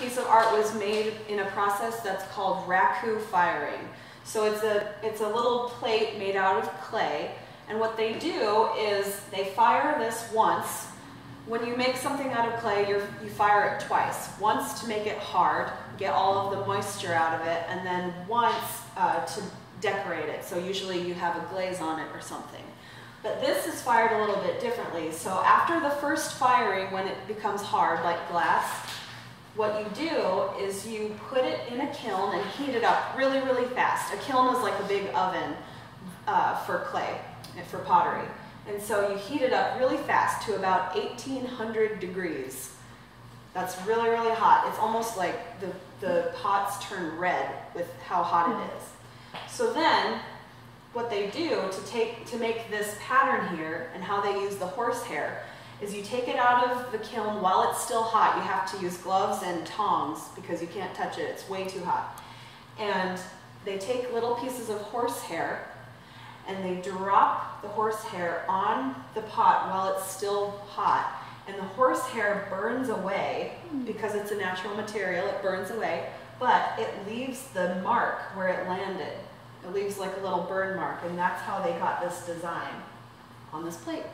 piece of art was made in a process that's called raku firing. So it's a, it's a little plate made out of clay, and what they do is they fire this once. When you make something out of clay, you you fire it twice. Once to make it hard, get all of the moisture out of it, and then once uh, to decorate it. So usually you have a glaze on it or something. But this is fired a little bit differently. So after the first firing, when it becomes hard, like glass, what you do is you put it in a kiln and heat it up really, really fast. A kiln is like a big oven uh, for clay, for pottery. And so you heat it up really fast to about 1800 degrees. That's really, really hot. It's almost like the, the pots turn red with how hot it is. So then what they do to take to make this pattern here and how they use the horsehair is you take it out of the kiln while it's still hot. You have to use gloves and tongs because you can't touch it. It's way too hot. And they take little pieces of horsehair and they drop the horsehair on the pot while it's still hot. And the horsehair burns away hmm. because it's a natural material, it burns away, but it leaves the mark where it landed. It leaves like a little burn mark, and that's how they got this design on this plate.